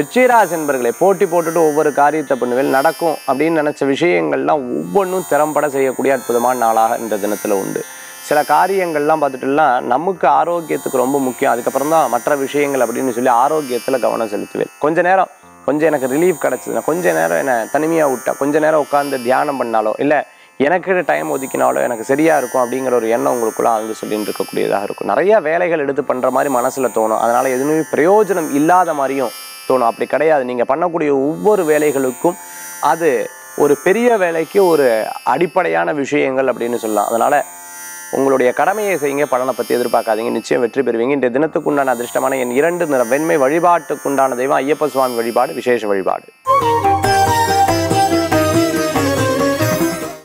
வெற்றிராஜ் என்பர்களை போட்டி போட்டுட்டு ஒவ்வொரு காரியத்தை பண்ணுவேன் நடக்கும் அப்படின்னு நினச்ச விஷயங்கள்லாம் ஒவ்வொன்றும் திறம்பட செய்யக்கூடிய அற்புதமான நாளாக இந்த தினத்தில் உண்டு. சில காரியங்கள்லாம் பார்த்துட்டுலாம் நமக்கு ஆரோக்கியத்துக்கு ரொம்ப முக்கியம். அதுக்கப்புறம் தான் மற்ற விஷயங்கள் அப்படின்னு சொல்லி ஆரோக்கியத்தில் கவனம் செலுத்துவேன். கொஞ்ச நேரம் கொஞ்சம் எனக்கு ரிலீஃப் கிடச்சிதுன்னா கொஞ்ச நேரம் என்னை தனிமையாக விட்டா கொஞ்ச நேரம் உட்காந்து தியானம் பண்ணாலோ இல்லை எனக்கு டைம் ஒதுக்கினாலோ எனக்கு சரியா இருக்கும் அப்படிங்கிற ஒரு எண்ணம் உங்களுக்குள்ள ஆழ்ந்து சொல்லிட்டு இருக்கக்கூடியதாக இருக்கும். நிறைய வேலைகள் எடுத்து பண்ற மாதிரி மனசுல தோணும். அதனால எதுவுமே பிரயோஜனம் இல்லாத மாதிரியும் தோணும். அப்படி கிடையாது. நீங்கள் பண்ணக்கூடிய ஒவ்வொரு வேலைகளுக்கும் அது ஒரு பெரிய வேலைக்கு ஒரு அடிப்படையான விஷயங்கள் அப்படின்னு சொல்லலாம். அதனால உங்களுடைய கடமையை செய்யுங்க. பலனை பற்றி எதிர்பார்க்காதீங்க. நிச்சயம் வெற்றி பெறுவீங்க. இந்த தினத்துக்குண்டான அதிர்ஷ்டமான என் இரண்டு நிற வெண்மை வழிபாட்டுக்குண்டான தெய்வம் ஐயப்ப சுவாமி வழிபாடு விசேஷ வழிபாடு.